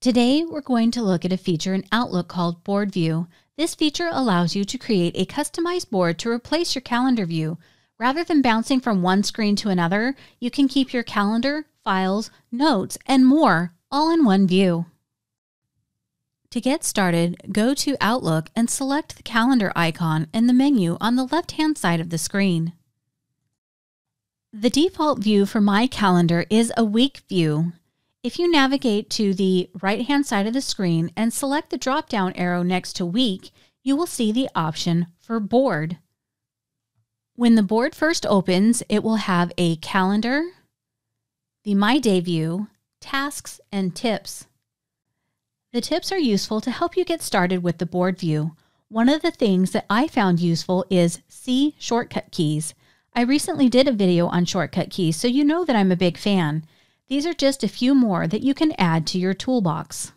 Today, we're going to look at a feature in Outlook called Board View. This feature allows you to create a customized board to replace your calendar view. Rather than bouncing from one screen to another, you can keep your calendar, files, notes, and more all in one view. To get started, go to Outlook and select the calendar icon in the menu on the left-hand side of the screen. The default view for my calendar is a week view. If you navigate to the right hand side of the screen and select the drop down arrow next to Week, you will see the option for Board. When the board first opens, it will have a calendar, the My Day view, tasks, and tips. The tips are useful to help you get started with the board view. One of the things that I found useful is C shortcut keys. I recently did a video on shortcut keys, so you know that I'm a big fan. These are just a few more that you can add to your toolbox.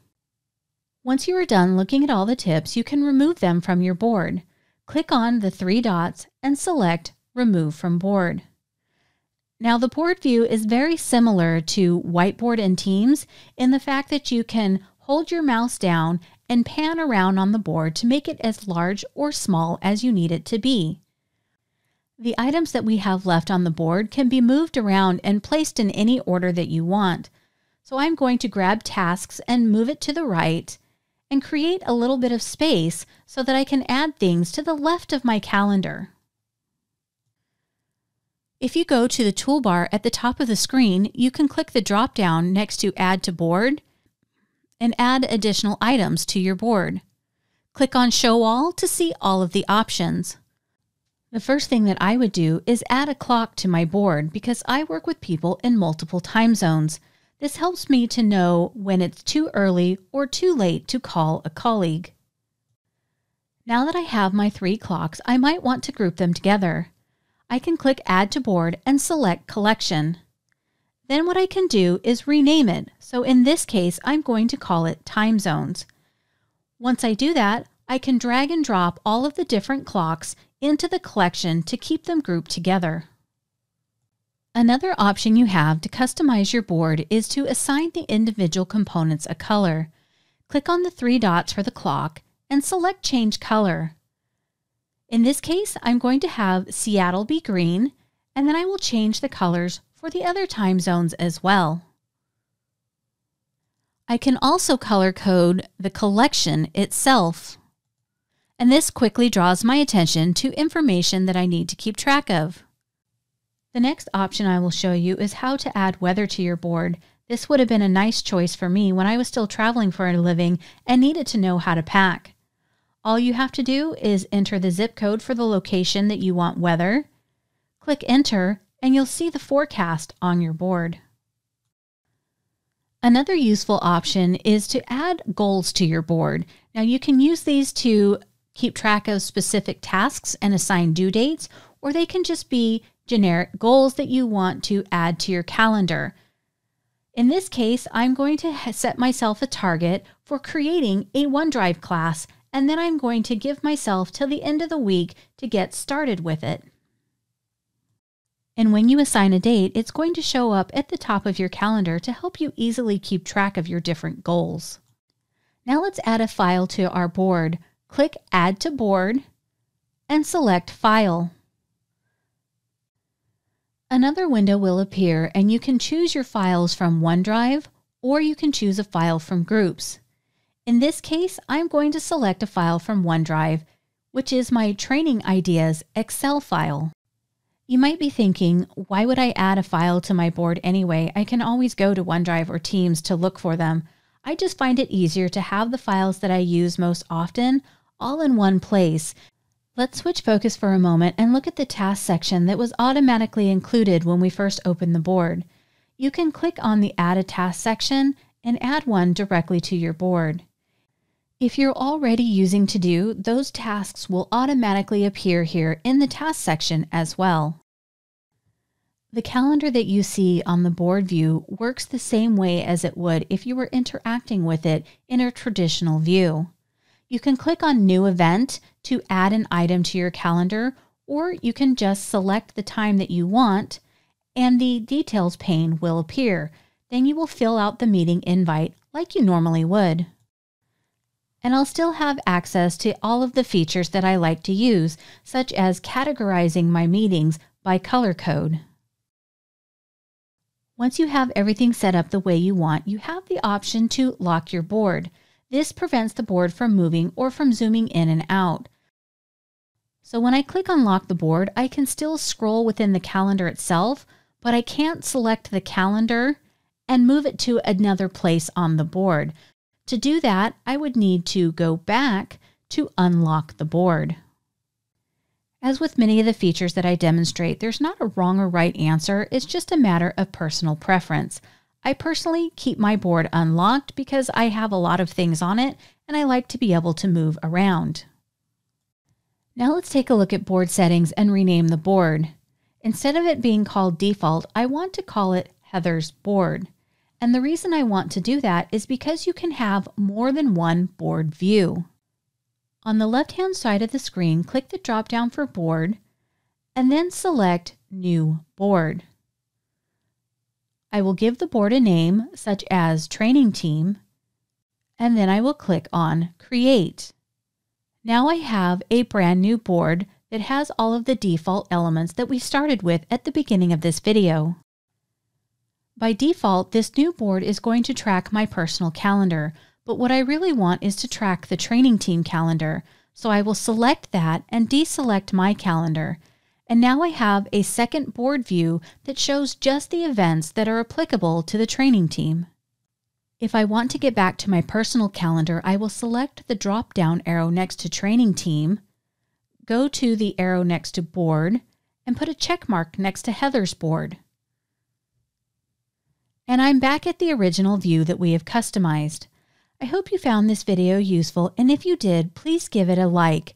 Once you are done looking at all the tips, you can remove them from your board. Click on the three dots and select Remove from Board. Now, the board view is very similar to Whiteboard and Teams in the fact that you can hold your mouse down and pan around on the board to make it as large or small as you need it to be. The items that we have left on the board can be moved around and placed in any order that you want. So I'm going to grab tasks and move it to the right and create a little bit of space so that I can add things to the left of my calendar. If you go to the toolbar at the top of the screen, you can click the drop down next to Add to Board and add additional items to your board. Click on Show All to see all of the options. The first thing that I would do is add a clock to my board because I work with people in multiple time zones. This helps me to know when it's too early or too late to call a colleague. Now that I have my three clocks, I might want to group them together. I can click Add to Board and select Collection. Then what I can do is rename it. So in this case, I'm going to call it Time Zones. Once I do that, I can drag and drop all of the different clocks into the collection to keep them grouped together. Another option you have to customize your board is to assign the individual components a color. Click on the three dots for the clock and select Change Color. In this case, I'm going to have Seattle be green, and then I will change the colors for the other time zones as well. I can also color code the collection itself and this quickly draws my attention to information that I need to keep track of. The next option I will show you is how to add weather to your board. This would have been a nice choice for me when I was still traveling for a living and needed to know how to pack. All you have to do is enter the zip code for the location that you want weather, click enter, and you'll see the forecast on your board. Another useful option is to add goals to your board. Now you can use these to keep track of specific tasks and assign due dates, or they can just be generic goals that you want to add to your calendar. In this case, I'm going to set myself a target for creating a OneDrive class, and then I'm going to give myself till the end of the week to get started with it. And when you assign a date, it's going to show up at the top of your calendar to help you easily keep track of your different goals. Now let's add a file to our board click Add to Board and select File. Another window will appear and you can choose your files from OneDrive or you can choose a file from Groups. In this case, I'm going to select a file from OneDrive, which is my Training Ideas Excel file. You might be thinking, why would I add a file to my board anyway? I can always go to OneDrive or Teams to look for them. I just find it easier to have the files that I use most often all in one place. Let's switch focus for a moment and look at the task section that was automatically included when we first opened the board. You can click on the Add a Task section and add one directly to your board. If you're already using To Do, those tasks will automatically appear here in the Task section as well. The calendar that you see on the board view works the same way as it would if you were interacting with it in a traditional view. You can click on New Event to add an item to your calendar, or you can just select the time that you want and the details pane will appear. Then you will fill out the meeting invite like you normally would. And I'll still have access to all of the features that I like to use, such as categorizing my meetings by color code. Once you have everything set up the way you want, you have the option to lock your board. This prevents the board from moving or from zooming in and out. So when I click on lock the board, I can still scroll within the calendar itself, but I can't select the calendar and move it to another place on the board. To do that, I would need to go back to unlock the board. As with many of the features that I demonstrate, there's not a wrong or right answer, it's just a matter of personal preference. I personally keep my board unlocked because I have a lot of things on it and I like to be able to move around. Now let's take a look at board settings and rename the board. Instead of it being called default, I want to call it Heather's board. And the reason I want to do that is because you can have more than one board view. On the left-hand side of the screen, click the drop-down for board and then select New Board. I will give the board a name such as Training Team and then I will click on Create. Now I have a brand new board that has all of the default elements that we started with at the beginning of this video. By default, this new board is going to track my personal calendar, but what I really want is to track the training team calendar, so I will select that and deselect my calendar. And now I have a second board view that shows just the events that are applicable to the training team. If I want to get back to my personal calendar, I will select the drop down arrow next to Training Team, go to the arrow next to Board, and put a check mark next to Heather's board. And I'm back at the original view that we have customized. I hope you found this video useful, and if you did, please give it a like.